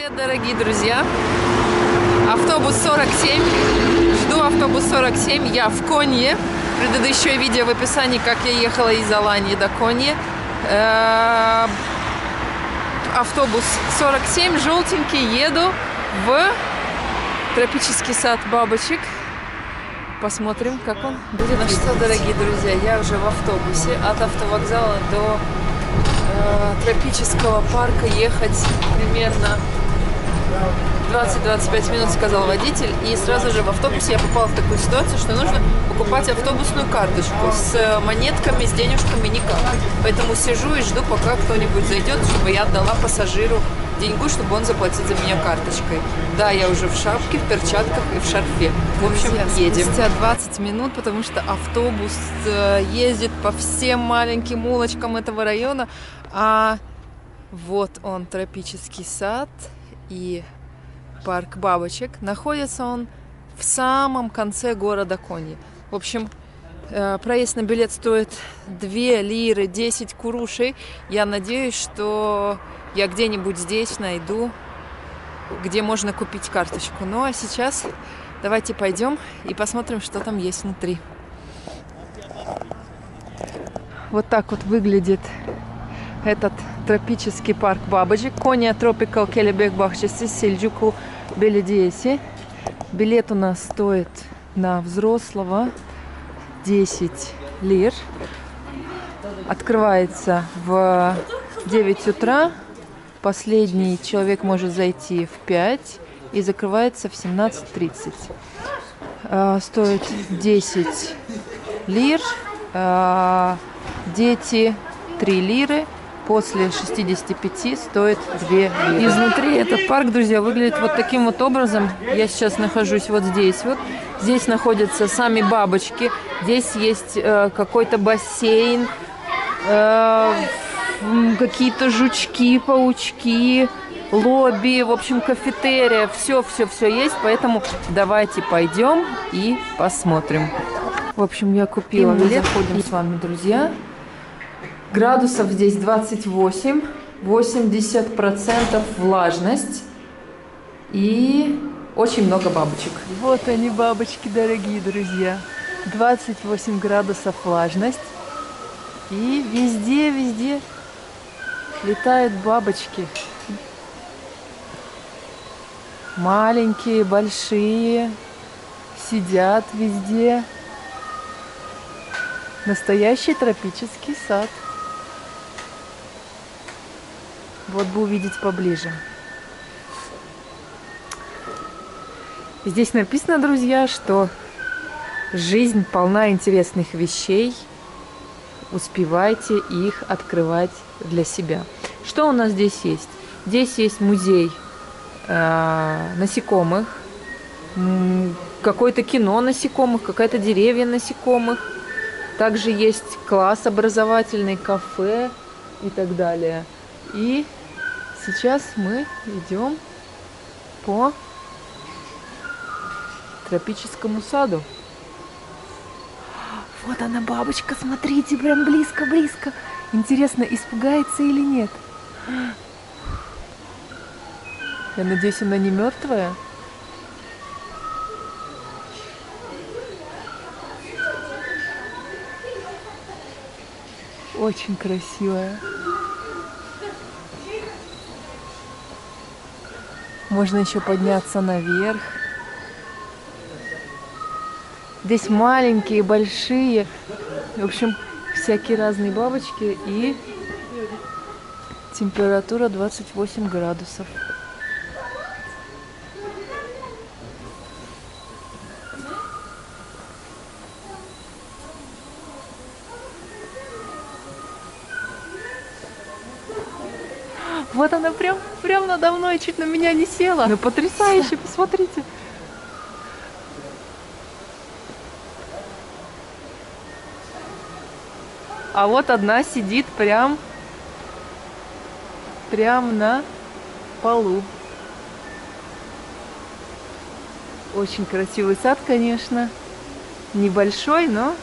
Привет, дорогие друзья! Автобус 47. Жду автобус 47. Я в Конье. Предыдущее видео в описании, как я ехала из Алании до Конье. Э, автобус 47, желтенький, еду в тропический сад бабочек. Посмотрим, как он будет. Ну что, дорогие друзья, я уже в автобусе от автовокзала до э, тропического парка ехать примерно 20-25 минут, сказал водитель, и сразу же в автобусе я попала в такую ситуацию, что нужно покупать автобусную карточку с монетками, с денежками никак. Поэтому сижу и жду, пока кто-нибудь зайдет, чтобы я отдала пассажиру деньгу, чтобы он заплатил за меня карточкой. Да, я уже в шапке, в перчатках и в шарфе. В общем, едем. Спустя 20 минут, потому что автобус э, ездит по всем маленьким улочкам этого района, а вот он, тропический сад и парк бабочек. Находится он в самом конце города Кони. В общем, э, проезд на билет стоит 2 лиры 10 курушей. Я надеюсь, что я где-нибудь здесь найду, где можно купить карточку. Ну а сейчас давайте пойдем и посмотрим, что там есть внутри. Вот так вот выглядит этот тропический парк Бабаджи, Коня Tropical Kelebek Бахчеси, Сельджуку Беледиеси. Билет у нас стоит на взрослого 10 лир. Открывается в 9 утра. Последний человек может зайти в 5 и закрывается в 17.30. А, стоит 10 лир. А, дети 3 лиры после 65 стоит 2 лиры. Изнутри этот парк, друзья, выглядит вот таким вот образом. Я сейчас нахожусь вот здесь вот. Здесь находятся сами бабочки. Здесь есть э, какой-то бассейн, э, какие-то жучки, паучки, лобби, в общем, кафетерия. Все, все, все есть. Поэтому давайте пойдем и посмотрим. В общем, я купила билет. Заходим с вами, друзья. Градусов здесь 28, 80% влажность и очень много бабочек. Вот они, бабочки, дорогие друзья. 28 градусов влажность. И везде, везде летают бабочки. Маленькие, большие, сидят везде. Настоящий тропический сад. Вот бы увидеть поближе. Здесь написано, друзья, что жизнь полна интересных вещей. Успевайте их открывать для себя. Что у нас здесь есть? Здесь есть музей э, насекомых, какое-то кино насекомых, какая-то деревья насекомых. Также есть класс образовательный, кафе и так далее. И Сейчас мы идем по тропическому саду. Вот она, бабочка, смотрите, прям близко-близко. Интересно, испугается или нет? Я надеюсь, она не мертвая. Очень красивая. Можно еще подняться наверх. Здесь маленькие, большие, в общем, всякие разные бабочки и температура 28 градусов. Вот она прям, прям надо мной, чуть на меня не села. Ну потрясающе, посмотрите. А вот одна сидит прям, прям на полу. Очень красивый сад, конечно. Небольшой, но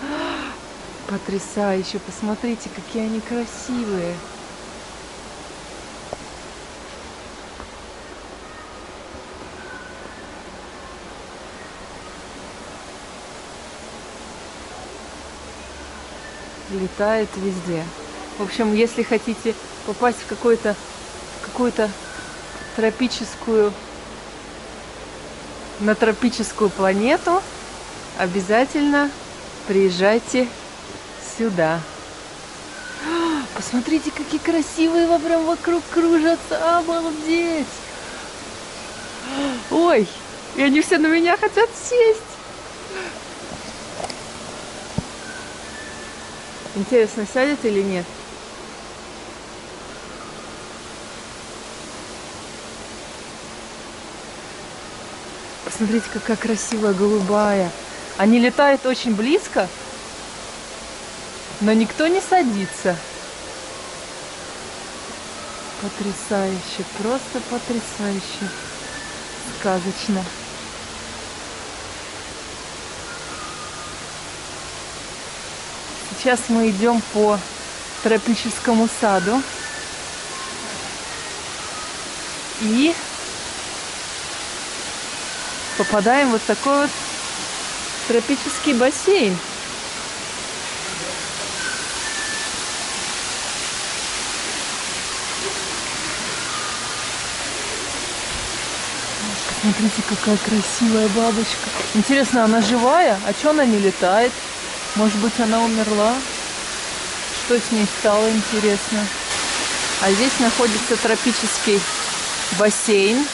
потрясающе. Посмотрите, какие они красивые. Летает везде. В общем, если хотите попасть в какую-то какую-то тропическую на тропическую планету, обязательно приезжайте сюда. Посмотрите, какие красивые во прям вокруг кружатся. Обалдеть! Ой, и они все на меня хотят сесть. Интересно, сядет или нет? Посмотрите, какая красивая голубая. Они летают очень близко, но никто не садится. Потрясающе, просто потрясающе. Сказочно. Сейчас мы идем по тропическому саду. И попадаем вот такой вот тропический бассейн. Смотрите, какая красивая бабочка. Интересно, она живая? А что она не летает? Может быть, она умерла? Что с ней стало, интересно? А здесь находится тропический бассейн.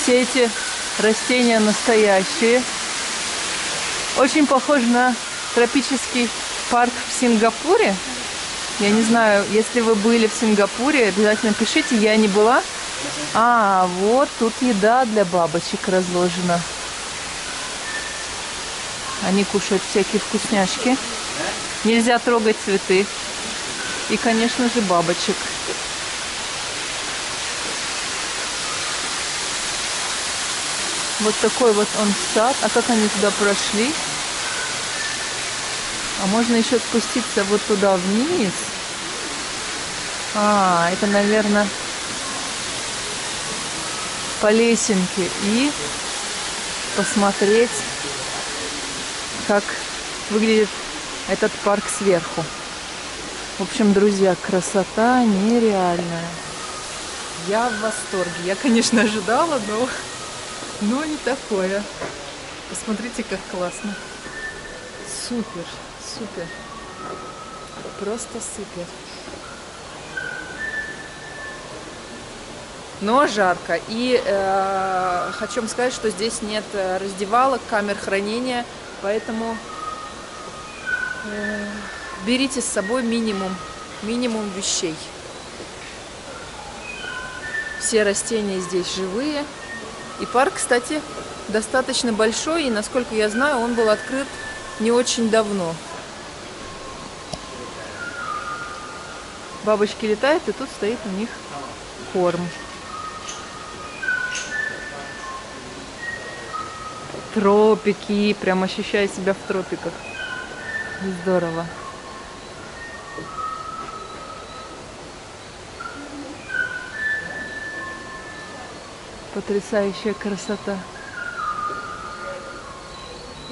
Все эти растения настоящие. Очень похож на тропический парк в Сингапуре. Я не знаю, если вы были в Сингапуре, обязательно пишите. Я не была. А, вот тут еда для бабочек разложена. Они кушают всякие вкусняшки. Нельзя трогать цветы. И, конечно же, бабочек. Вот такой вот он сад. А как они туда прошли? А можно еще спуститься вот туда вниз. А, это, наверное, по лесенке и посмотреть, как выглядит этот парк сверху. В общем, друзья, красота нереальная. Я в восторге. Я, конечно, ожидала, но, но не такое. Посмотрите, как классно. Супер, супер. Просто супер. но жарко. И э, хочу вам сказать, что здесь нет э, раздевалок, камер хранения, поэтому э, берите с собой минимум, минимум вещей. Все растения здесь живые. И парк, кстати, достаточно большой, и, насколько я знаю, он был открыт не очень давно. Бабочки летают, и тут стоит у них корм. Тропики, прям ощущаю себя в тропиках. Здорово. Потрясающая красота.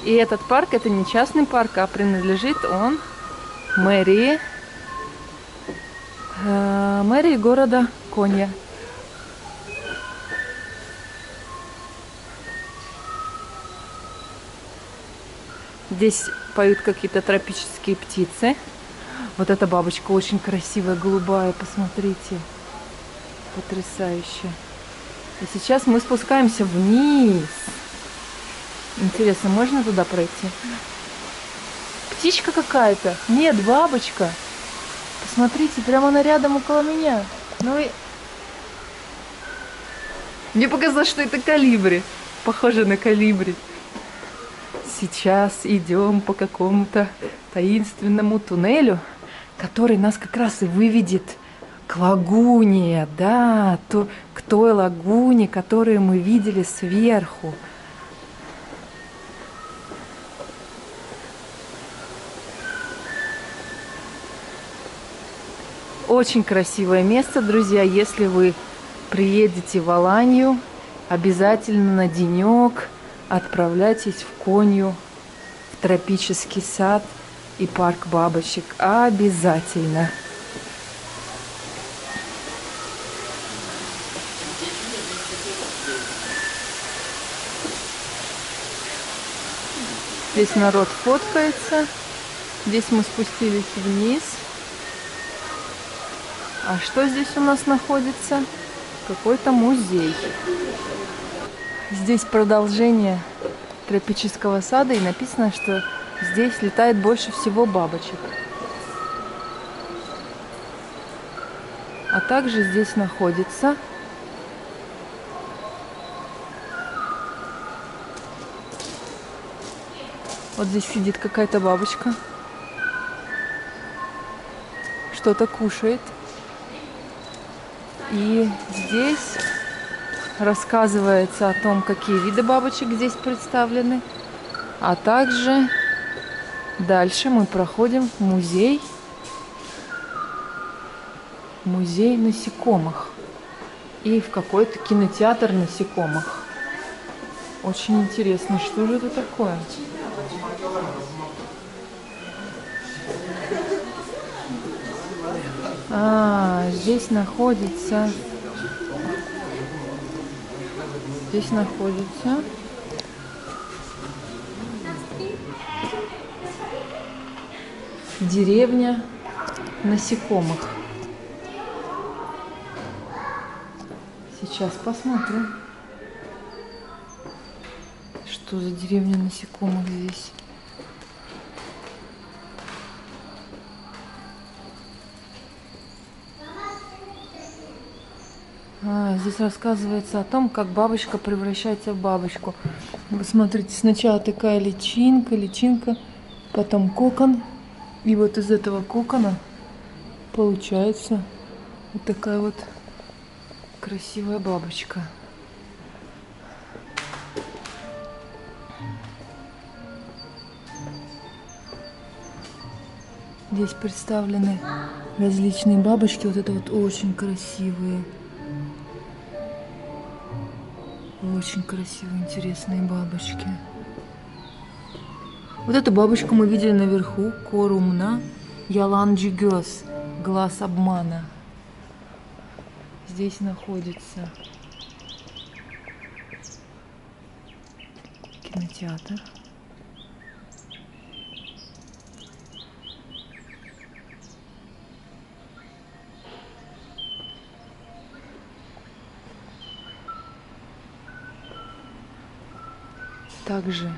И этот парк, это не частный парк, а принадлежит он мэрии, э, мэрии города Конья. Здесь поют какие-то тропические птицы. Вот эта бабочка очень красивая, голубая, посмотрите. Потрясающе. И сейчас мы спускаемся вниз. Интересно, можно туда пройти? Птичка какая-то. Нет, бабочка. Посмотрите, прямо она рядом около меня. Ну и... Мне показалось, что это калибри. Похоже на калибри сейчас идем по какому-то таинственному туннелю, который нас как раз и выведет к лагуне, да, то, к той лагуне, которую мы видели сверху. Очень красивое место, друзья. Если вы приедете в Аланию, обязательно на денек – отправляйтесь в Конью, в тропический сад. и парк бабочек. Обязательно. Здесь народ фоткается. Здесь мы спустились вниз. А что здесь у нас находится? Какой-то музей. Здесь продолжение тропического сада и написано, что здесь летает больше всего бабочек. А также здесь находится Вот здесь сидит какая-то бабочка. Что-то кушает. И здесь рассказывается о том, какие виды бабочек здесь представлены. А также дальше мы проходим в музей. Музей насекомых. И в какой-то кинотеатр насекомых. Очень интересно, что же это такое? А, здесь находится... Здесь находится... Деревня насекомых. Сейчас посмотрим, что за деревня насекомых здесь. А, здесь рассказывается о том, как бабочка превращается в бабочку. Вы смотрите, сначала такая личинка, личинка, потом кокон. И вот из этого кокона получается вот такая вот красивая бабочка. Здесь представлены различные бабочки. Вот это вот очень красивые. Очень красивые, интересные бабочки. Вот эту бабочку мы видели наверху. Корумна Яланджи Гёс. Глаз обмана. Здесь находится кинотеатр. Также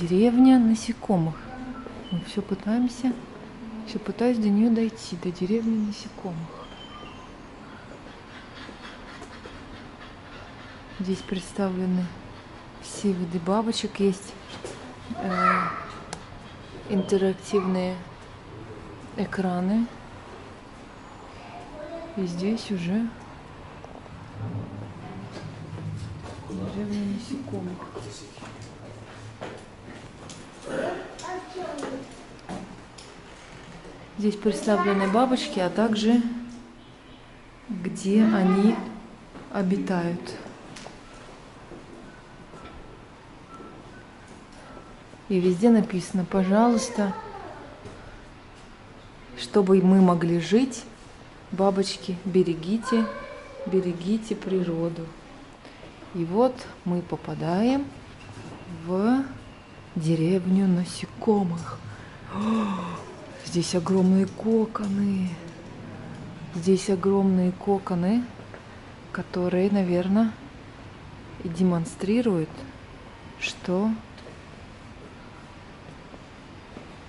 деревня насекомых. Мы все пытаемся, все пытаюсь до нее дойти, до деревни насекомых. Здесь представлены все виды бабочек. Есть э, интерактивные экраны. И здесь уже Деревня насекомых. Здесь представлены бабочки, а также где они обитают. И везде написано, пожалуйста, чтобы мы могли жить, бабочки, берегите, берегите природу. И вот мы попадаем в деревню насекомых. Здесь огромные коконы. Здесь огромные коконы, которые, наверное, демонстрируют, что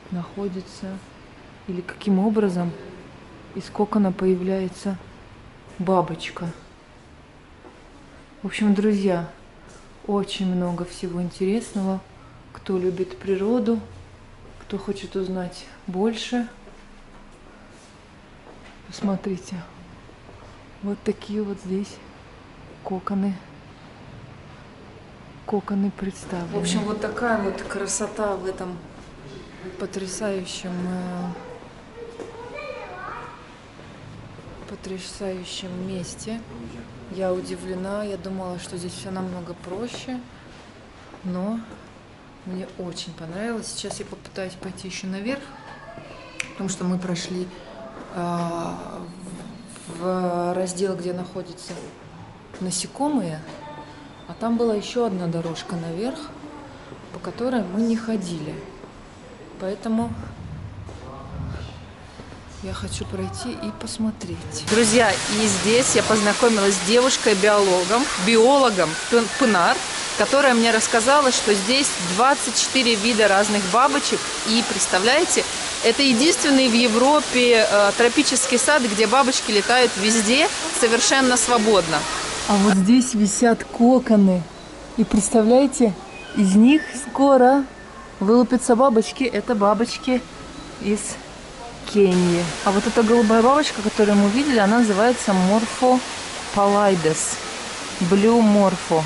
находится или каким образом из кокона появляется бабочка. В общем, друзья, очень много всего интересного. Кто любит природу, кто хочет узнать больше, посмотрите. Вот такие вот здесь коконы. Коконы представлены. В общем, вот такая вот красота в этом потрясающем э, потрясающем месте. Я удивлена, я думала, что здесь все намного проще, но Мне очень понравилось. Сейчас я попытаюсь пойти еще наверх, потому что мы прошли э, в раздел, где находятся насекомые, а там была еще одна дорожка наверх, по которой мы не ходили. Поэтому я хочу пройти и посмотреть. Друзья, и здесь я познакомилась с девушкой-биологом, биологом Пынар, которая мне рассказала, что здесь 24 вида разных бабочек. И представляете, это единственный в Европе э, тропический сад, где бабочки летают везде совершенно свободно. А вот здесь висят коконы. И представляете, из них скоро вылупятся бабочки. Это бабочки из Кении. А вот эта голубая бабочка, которую мы видели, она называется Морфо Палайдес. Блю Морфо.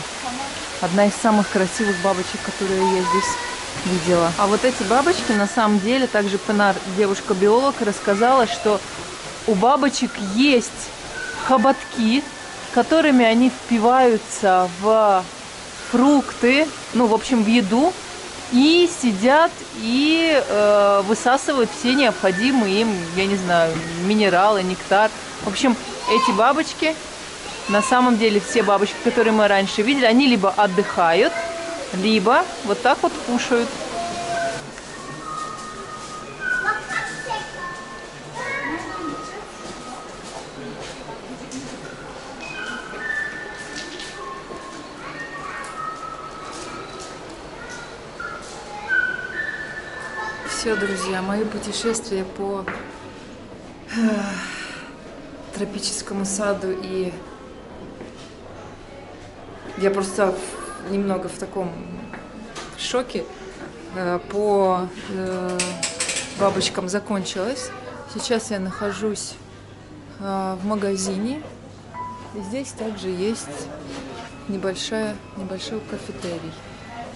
Одна из самых красивых бабочек, которые я здесь видела. А вот эти бабочки, на самом деле, также Пенар, девушка-биолог, рассказала, что у бабочек есть хоботки, которыми они впиваются в фрукты, ну, в общем, в еду, и сидят и э, высасывают все необходимые им, я не знаю, минералы, нектар. В общем, эти бабочки, на самом деле все бабочки, которые мы раньше видели, они либо отдыхают, либо вот так вот кушают. Друзья, мое путешествие по э, тропическому саду и я просто немного в таком шоке э, по э, бабочкам закончилось. Сейчас я нахожусь в магазине. И здесь также есть небольшая, небольшой кафетерий.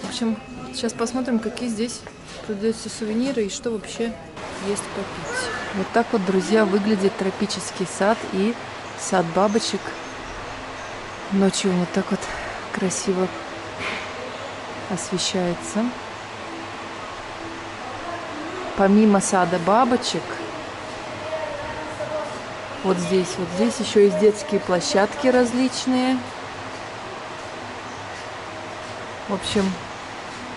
В общем, сейчас посмотрим, какие здесь продаются сувениры и что вообще есть попить. Вот так вот, друзья, выглядит тропический сад и сад бабочек. Ночью вот так вот красиво освещается. Помимо сада бабочек, вот здесь, вот здесь еще есть детские площадки различные. В общем,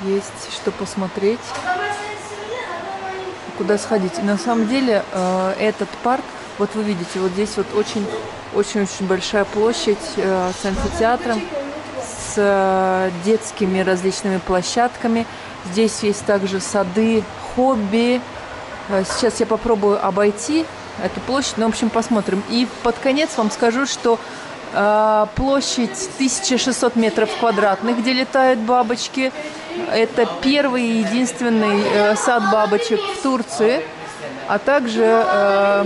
есть что посмотреть, куда сходить. И на самом деле э, этот парк, вот вы видите, вот здесь вот очень-очень-очень большая площадь э, с амфитеатром, с э, детскими различными площадками. Здесь есть также сады, хобби. Сейчас я попробую обойти эту площадь, ну, в общем, посмотрим. И под конец вам скажу, что площадь 1600 метров квадратных, где летают бабочки. Это первый и единственный э, сад бабочек в Турции, а также э,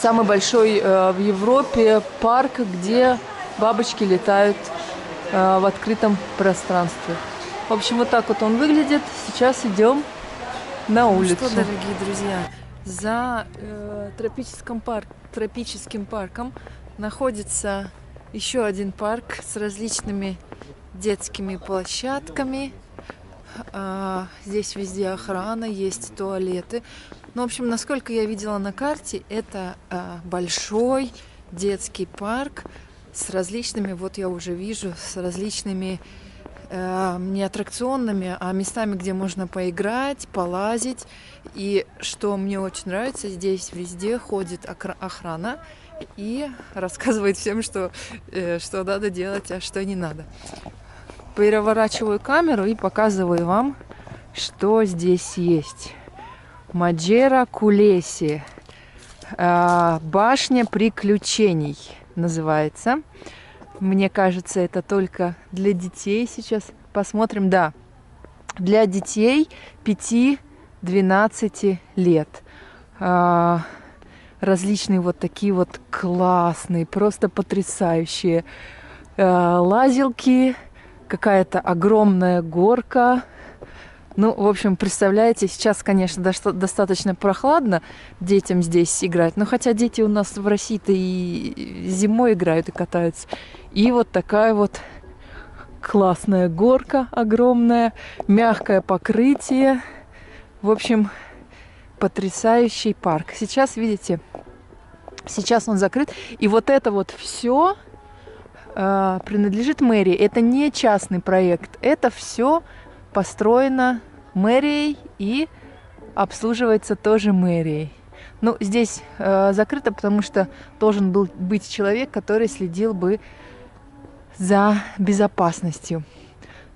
самый большой э, в Европе парк, где бабочки летают э, в открытом пространстве. В общем, вот так вот он выглядит. Сейчас идем на улицу. Ну что, дорогие друзья, за э, тропическим, парк, тропическим парком находится еще один парк с различными детскими площадками. А, здесь везде охрана, есть туалеты. Ну, в общем, насколько я видела на карте, это а, большой детский парк с различными, вот я уже вижу, с различными а, не аттракционными, а местами, где можно поиграть, полазить. И что мне очень нравится, здесь везде ходит охрана и рассказывает всем, что, э, что надо делать, а что не надо переворачиваю камеру и показываю вам, что здесь есть. Маджера Кулеси. А, башня приключений называется. Мне кажется, это только для детей сейчас. Посмотрим, да. Для детей 5-12 лет. Различные вот такие вот классные, просто потрясающие а, лазилки, какая-то огромная горка. Ну, в общем, представляете, сейчас, конечно, достаточно прохладно детям здесь играть. Но хотя дети у нас в России-то и зимой играют и катаются. И вот такая вот классная горка огромная, мягкое покрытие. В общем, потрясающий парк. Сейчас, видите, сейчас он закрыт. И вот это вот все э, принадлежит мэрии. Это не частный проект. Это все построено мэрией и обслуживается тоже мэрией. Ну, здесь э, закрыто, потому что должен был быть человек, который следил бы за безопасностью.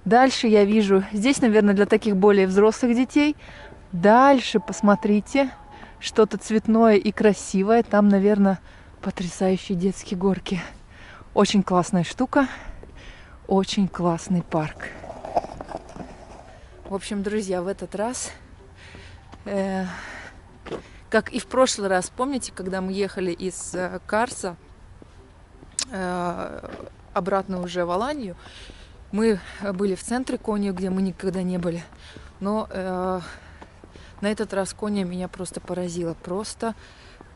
Дальше я вижу, здесь, наверное, для таких более взрослых детей. Дальше посмотрите, что-то цветное и красивое. Там, наверное, потрясающие детские горки. Очень классная штука, очень классный парк. В общем, друзья, в этот раз, э, как и в прошлый раз, помните, когда мы ехали из э, Карса э, обратно уже в Аланию, мы были в центре Конию, где мы никогда не были, но э, на этот раз Кония меня просто поразила, просто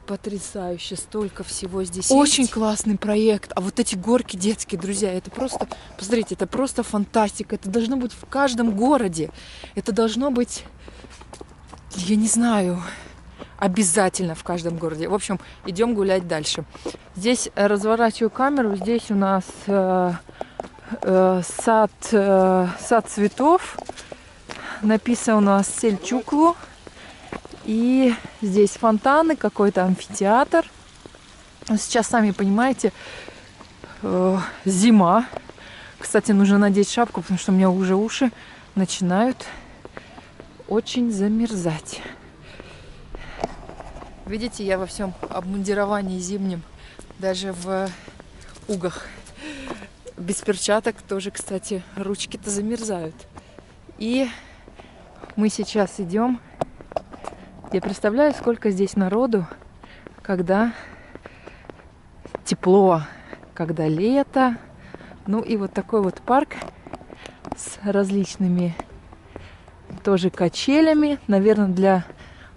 потрясающе, столько всего здесь Очень есть. классный проект. А вот эти горки детские, друзья, это просто, посмотрите, это просто фантастика. Это должно быть в каждом городе. Это должно быть, я не знаю, обязательно в каждом городе. В общем, идем гулять дальше. Здесь э, разворачиваю камеру. Здесь у нас э, э, сад, э, сад цветов. Написано у нас Сельчуклу. И здесь фонтаны, какой-то амфитеатр. Сейчас, сами понимаете, э, зима. Кстати, нужно надеть шапку, потому что у меня уже уши начинают очень замерзать. Видите, я во всем обмундировании зимнем, даже в угах. Без перчаток тоже, кстати, ручки-то замерзают. И мы сейчас идем я представляю, сколько здесь народу, когда тепло, когда лето. Ну и вот такой вот парк с различными тоже качелями, наверное, для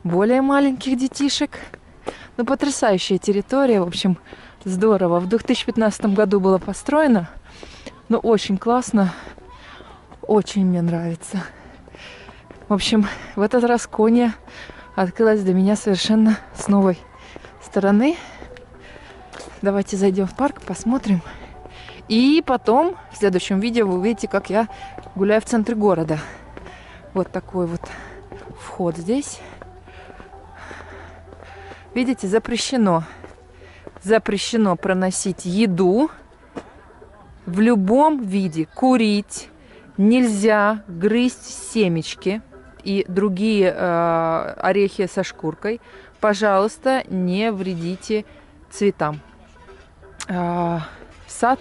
более маленьких детишек. Ну, потрясающая территория, в общем, здорово. В 2015 году было построено, но очень классно, очень мне нравится. В общем, в этот раз Коня открылась для меня совершенно с новой стороны. Давайте зайдем в парк, посмотрим. И потом в следующем видео вы увидите, как я гуляю в центре города. Вот такой вот вход здесь. Видите, запрещено. Запрещено проносить еду в любом виде. Курить. Нельзя грызть семечки и другие э, орехи со шкуркой, пожалуйста, не вредите цветам. Э, сад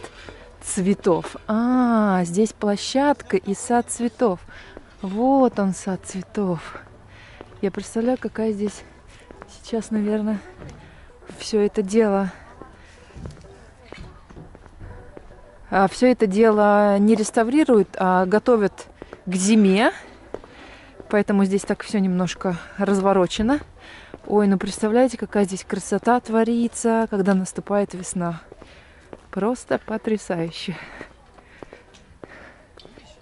цветов. А, здесь площадка и сад цветов. Вот он, сад цветов. Я представляю, какая здесь сейчас, наверное, все это дело. А, все это дело не реставрируют, а готовят к зиме поэтому здесь так все немножко разворочено. Ой, ну представляете, какая здесь красота творится, когда наступает весна. Просто потрясающе.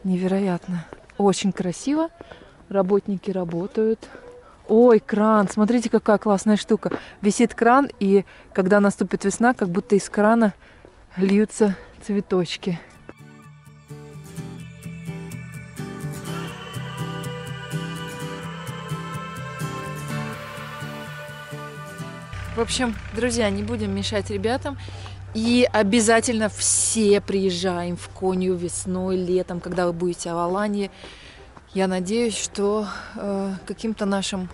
Невероятно. Очень красиво. Работники работают. Ой, кран, смотрите, какая классная штука. Висит кран, и когда наступит весна, как будто из крана льются цветочки. Общем, друзья, не будем мешать ребятам. И обязательно все приезжаем в Конью весной, летом, когда вы будете в Алании. Я надеюсь, что э, каким-то нашим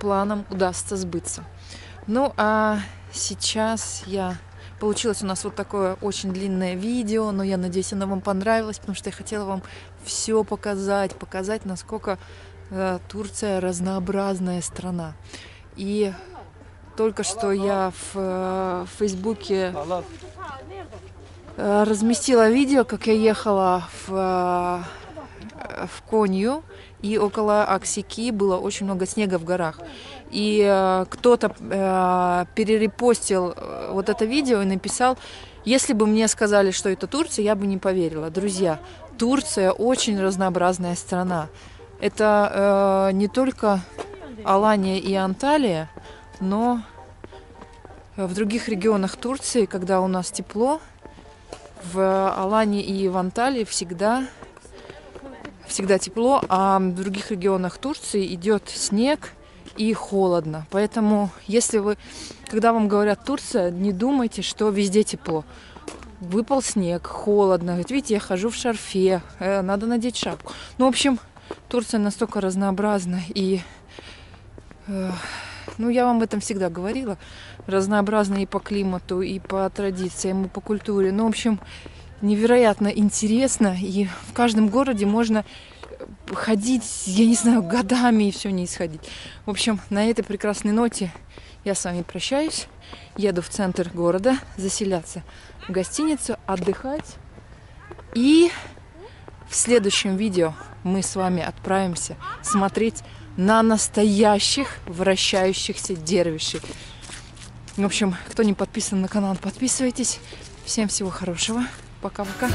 планам удастся сбыться. Ну, а сейчас я... Получилось у нас вот такое очень длинное видео, но я надеюсь, оно вам понравилось, потому что я хотела вам все показать, показать, насколько э, Турция разнообразная страна. И только что я в, э, Фейсбуке э, разместила видео, как я ехала в, э, в Конью, и около Аксики было очень много снега в горах. И кто-то перерепостил вот это видео и написал, если бы мне сказали, что это Турция, я бы не поверила. Друзья, Турция очень разнообразная страна. Это э, не только Алания и Анталия, но в других регионах Турции, когда у нас тепло, в Алании и в Анталии всегда, всегда тепло, а в других регионах Турции идет снег и холодно. Поэтому, если вы, когда вам говорят Турция, не думайте, что везде тепло. Выпал снег, холодно. Ведь видите, я хожу в шарфе, э, надо надеть шапку. Ну, в общем, Турция настолько разнообразна и э, ну, я вам об этом всегда говорила, разнообразна и по климату, и по традициям, и по культуре. Ну, в общем, невероятно интересно, и в каждом городе можно ходить, я не знаю, годами и все не исходить. В общем, на этой прекрасной ноте я с вами прощаюсь. Еду в центр города заселяться в гостиницу, отдыхать. И в следующем видео мы с вами отправимся смотреть на настоящих вращающихся дервишей. В общем, кто не подписан на канал, подписывайтесь. Всем всего хорошего. Пока-пока.